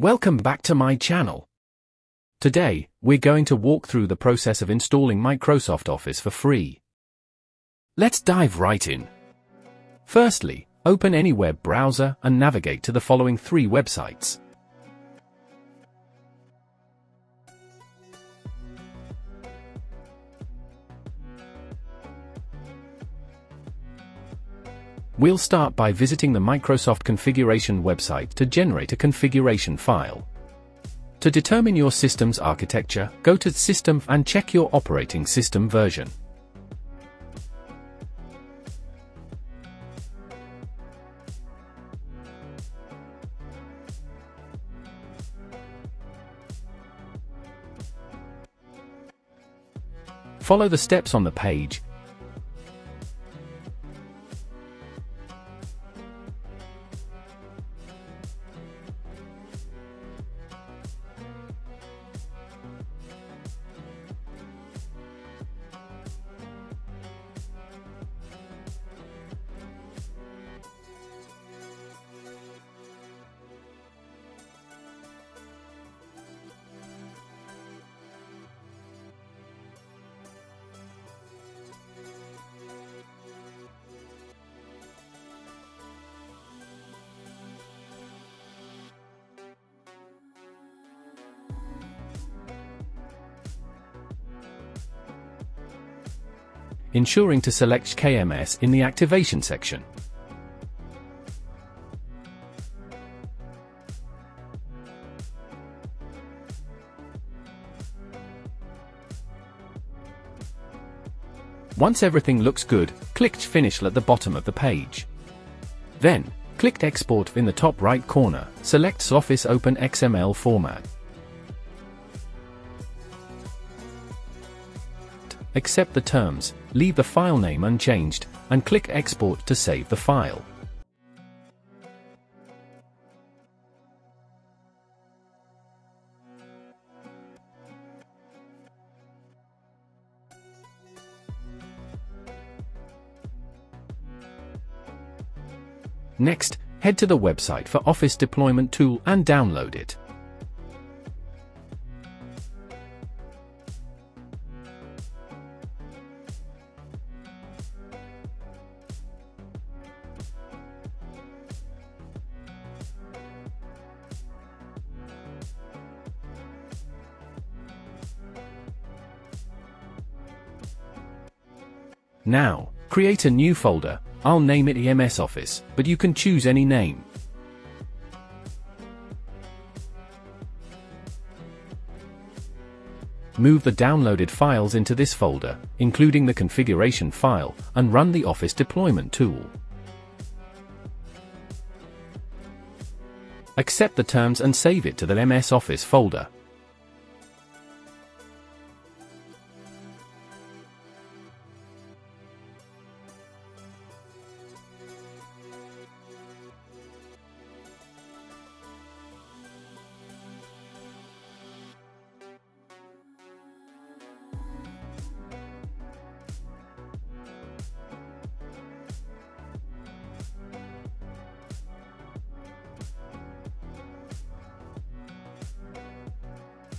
Welcome back to my channel. Today, we're going to walk through the process of installing Microsoft Office for free. Let's dive right in. Firstly, open any web browser and navigate to the following three websites. We'll start by visiting the Microsoft Configuration website to generate a configuration file. To determine your system's architecture, go to System and check your operating system version. Follow the steps on the page ensuring to select KMS in the activation section. Once everything looks good, click Finish at the bottom of the page. Then, click Export in the top right corner, select Office Open XML format. accept the terms, leave the file name unchanged, and click Export to save the file. Next, head to the website for Office Deployment Tool and download it. Now, create a new folder, I'll name it MS Office, but you can choose any name. Move the downloaded files into this folder, including the configuration file, and run the Office deployment tool. Accept the terms and save it to the MS Office folder.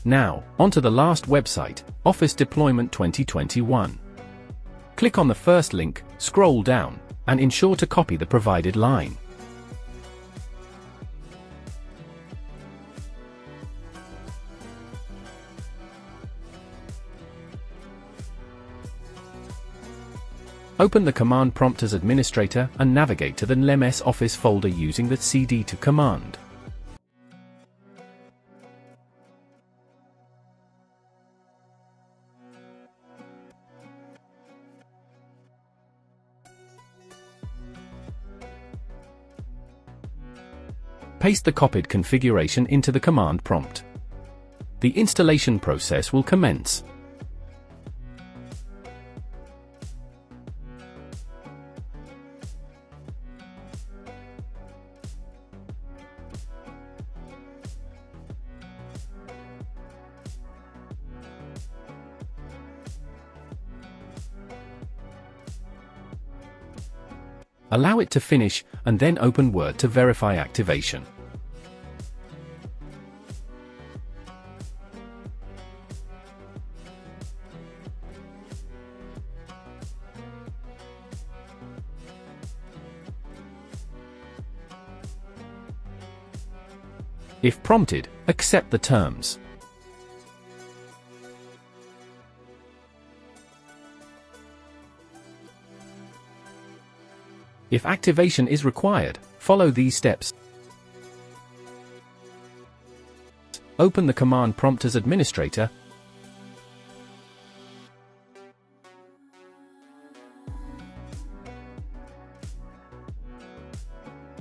Now, onto the last website, Office Deployment 2021. Click on the first link, scroll down, and ensure to copy the provided line. Open the command prompt as administrator and navigate to the MS Office folder using the CD to command. Paste the copied configuration into the command prompt. The installation process will commence. Allow it to finish, and then open Word to verify activation. If prompted, accept the terms. If activation is required, follow these steps. Open the command prompt as administrator.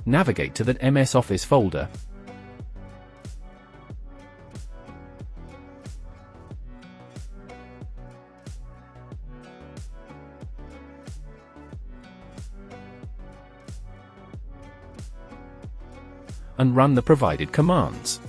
Navigate to the MS Office folder. And run the provided commands.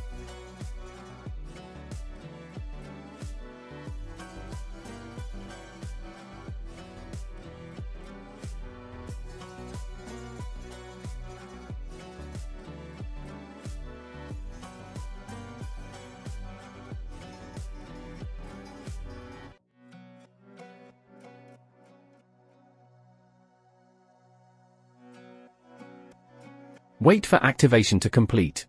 Wait for activation to complete.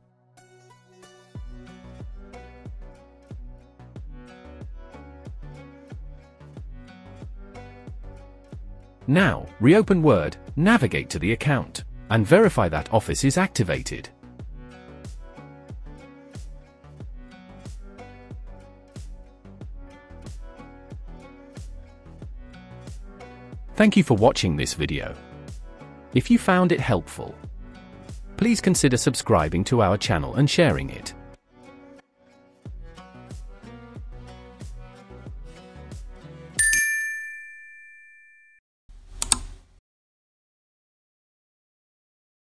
Now, reopen Word, navigate to the account, and verify that Office is activated. Thank you for watching this video. If you found it helpful, please consider subscribing to our channel and sharing it.